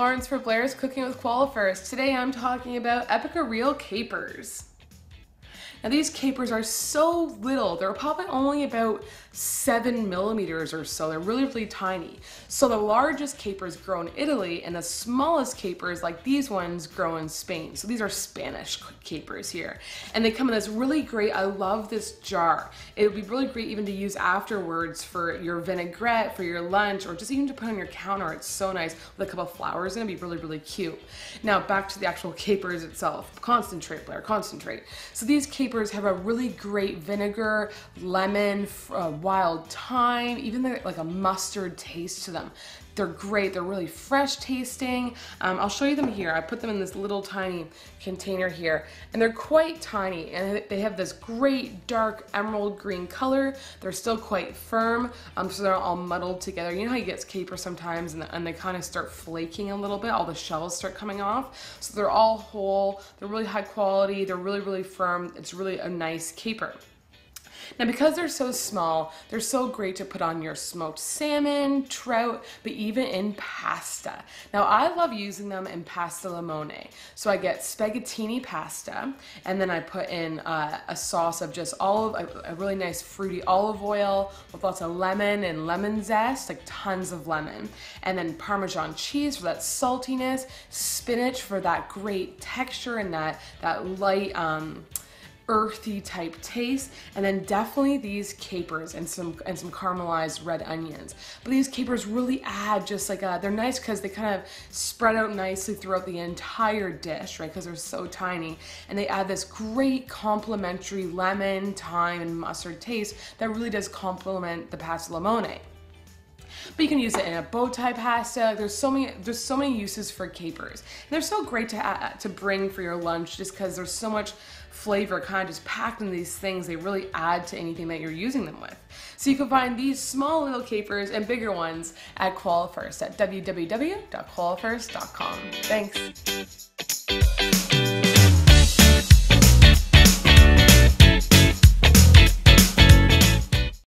Florence for Blair's Cooking with Qualifirst. Today I'm talking about Epica Real Capers. Now these capers are so little, they're probably only about seven millimeters or so. They're really, really tiny. So the largest capers grow in Italy and the smallest capers like these ones grow in Spain. So these are Spanish capers here. And they come in this really great, I love this jar. It would be really great even to use afterwards for your vinaigrette, for your lunch, or just even to put on your counter. It's so nice with a couple of flowers and it'd be really, really cute. Now back to the actual capers itself. Concentrate, Blair, concentrate. So these capers capers have a really great vinegar, lemon, uh, wild thyme, even like a mustard taste to them. They're great. They're really fresh tasting. Um, I'll show you them here. I put them in this little tiny container here and they're quite tiny and they have this great dark emerald green color. They're still quite firm um, so they're all muddled together. You know how you get caper sometimes and, the, and they kind of start flaking a little bit. All the shells start coming off. So they're all whole. They're really high quality. They're really, really firm. It's really a nice caper. Now because they're so small, they're so great to put on your smoked salmon, trout, but even in pasta. Now I love using them in pasta limone. So I get spaghettini pasta and then I put in uh, a sauce of just olive, a, a really nice fruity olive oil with lots of lemon and lemon zest, like tons of lemon. And then Parmesan cheese for that saltiness, spinach for that great texture and that, that light, um, earthy type taste and then definitely these capers and some and some caramelized red onions. But these capers really add just like a they're nice because they kind of spread out nicely throughout the entire dish right? Because they're so tiny. And they add this great complementary lemon thyme and mustard taste that really does complement the pasta limone but you can use it in a bow tie pasta. There's so many there's so many uses for capers. And they're so great to uh, to bring for your lunch just because there's so much flavor kind of just packed in these things. They really add to anything that you're using them with. So you can find these small little capers and bigger ones at Qualifirst at www.qualifirst.com. Thanks.